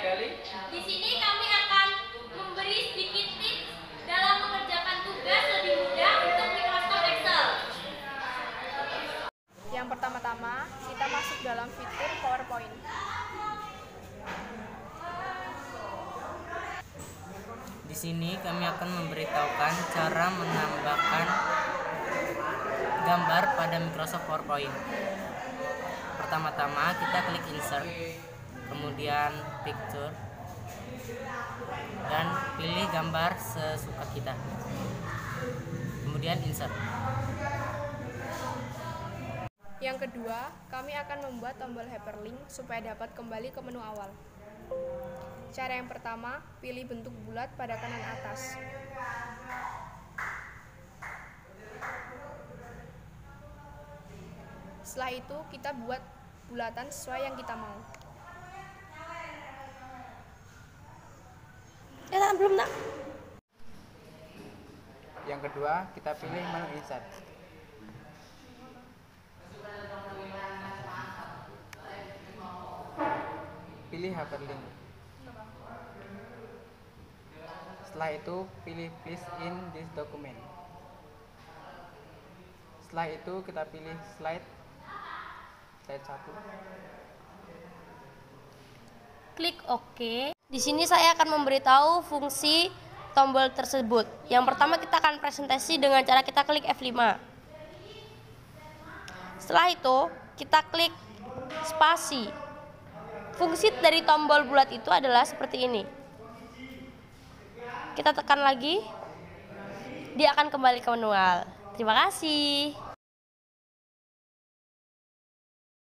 dari? Di sini kami akan memberi sedikit tips dalam mengerjakan tugas lebih mudah untuk Microsoft Excel. Yang pertama-tama, kita masuk dalam fitur PowerPoint. Di sini kami akan memberitahukan cara menambahkan gambar pada Microsoft PowerPoint. Pertama-tama kita klik insert kemudian picture, dan pilih gambar sesuka kita. Kemudian insert. Yang kedua, kami akan membuat tombol hyperlink supaya dapat kembali ke menu awal. Cara yang pertama, pilih bentuk bulat pada kanan atas. Setelah itu, kita buat bulatan sesuai yang kita mau. Belum tak. Yang kedua, kita pilih menu insert. Pilih hyperlink. Setelah itu, pilih please in this document. Setelah itu, kita pilih slide slide 1. Klik OK. Di sini saya akan memberitahu fungsi tombol tersebut. Yang pertama kita akan presentasi dengan cara kita klik F5. Setelah itu, kita klik spasi. Fungsi dari tombol bulat itu adalah seperti ini. Kita tekan lagi, dia akan kembali ke manual. Terima kasih.